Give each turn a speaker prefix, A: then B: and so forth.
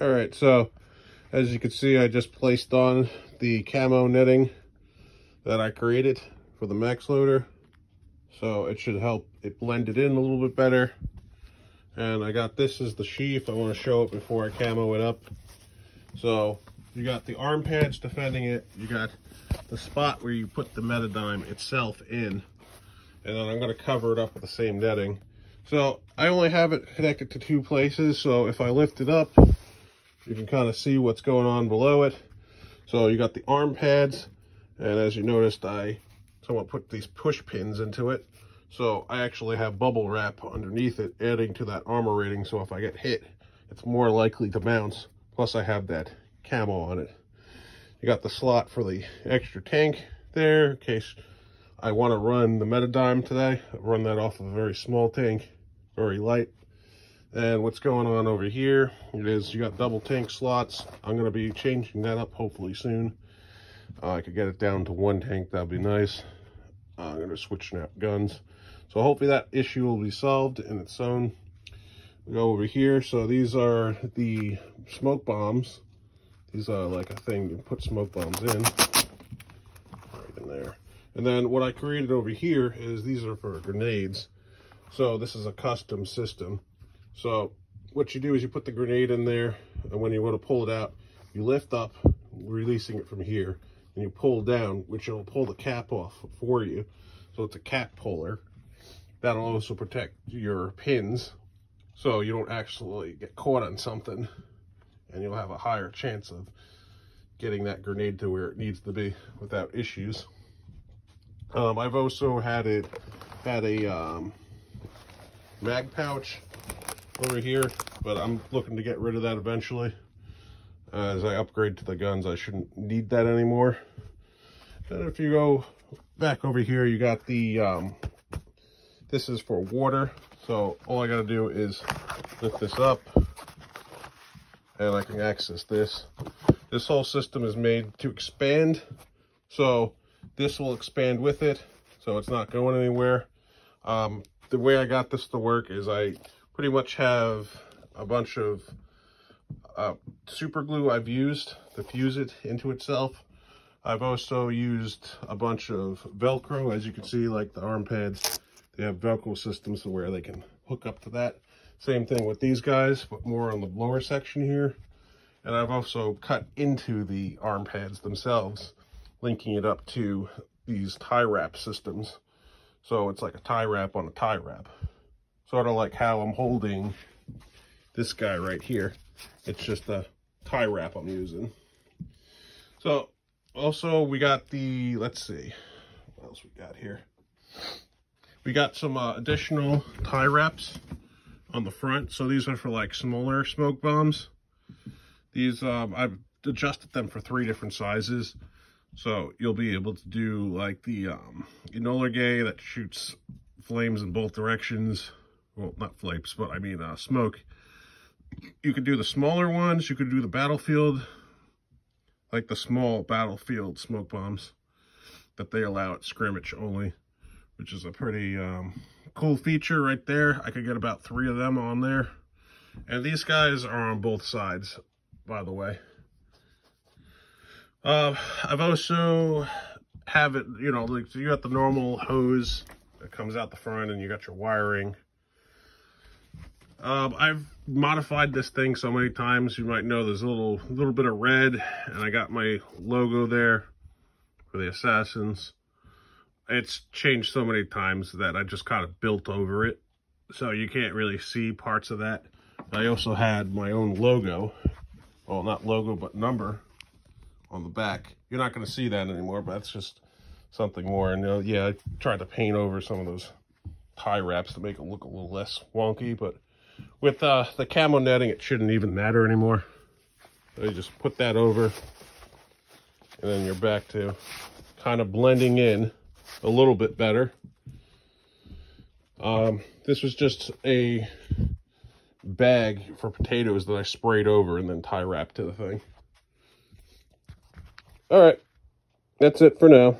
A: All right, so as you can see, I just placed on the camo netting that I created for the max loader. So it should help it blend it in a little bit better. And I got this as the sheath. I want to show it before I camo it up. So you got the arm pads defending it. You got the spot where you put the Metadyne itself in. And then I'm going to cover it up with the same netting. So I only have it connected to two places. So if I lift it up, you can kind of see what's going on below it. So you got the arm pads, and as you noticed, I somewhat put these push pins into it. So I actually have bubble wrap underneath it, adding to that armor rating. So if I get hit, it's more likely to bounce. Plus I have that camo on it. You got the slot for the extra tank there in case I want to run the Metadyne today. I run that off of a very small tank, very light. And what's going on over here is you got double tank slots. I'm going to be changing that up hopefully soon. Uh, I could get it down to one tank. That'd be nice. Uh, I'm going to switch out guns. So hopefully that issue will be solved in its own. We go over here. So these are the smoke bombs. These are like a thing to put smoke bombs in. Right in there. And then what I created over here is these are for grenades. So this is a custom system. So what you do is you put the grenade in there, and when you want to pull it out, you lift up, releasing it from here, and you pull down, which will pull the cap off for you. So it's a cap puller. That'll also protect your pins, so you don't actually get caught on something, and you'll have a higher chance of getting that grenade to where it needs to be without issues. Um, I've also had it, had a um, mag pouch over here, but I'm looking to get rid of that eventually. as I upgrade to the guns, I shouldn't need that anymore. And if you go back over here, you got the, um, this is for water. So all I got to do is lift this up and I can access this. This whole system is made to expand. So this will expand with it. So it's not going anywhere. Um, the way I got this to work is I pretty much have a bunch of uh, super glue I've used to fuse it into itself. I've also used a bunch of Velcro, as you can see, like the arm pads. They have Velcro systems where they can hook up to that. Same thing with these guys, but more on the lower section here. And I've also cut into the arm pads themselves, linking it up to these tie wrap systems. So it's like a tie wrap on a tie wrap sort of like how I'm holding this guy right here. It's just a tie wrap I'm using. So also we got the, let's see, what else we got here? We got some uh, additional tie wraps on the front. So these are for like smaller smoke bombs. These, um, I've adjusted them for three different sizes. So you'll be able to do like the um, Enola Gaye that shoots flames in both directions well, not flames, but I mean uh, smoke. You could do the smaller ones. You could do the battlefield, like the small battlefield smoke bombs that they allow at scrimmage only, which is a pretty um, cool feature right there. I could get about three of them on there. And these guys are on both sides, by the way. Uh, I've also have it, you know, like you got the normal hose that comes out the front and you got your wiring um, I've modified this thing so many times. You might know there's a little, little bit of red, and I got my logo there for the Assassins. It's changed so many times that I just kind of built over it. So you can't really see parts of that. I also had my own logo. Well, not logo, but number on the back. You're not going to see that anymore, but that's just something more. And uh, yeah, I tried to paint over some of those tie wraps to make it look a little less wonky, but with uh, the camo netting, it shouldn't even matter anymore. So you just put that over, and then you're back to kind of blending in a little bit better. Um, this was just a bag for potatoes that I sprayed over and then tie wrapped to the thing. All right, that's it for now.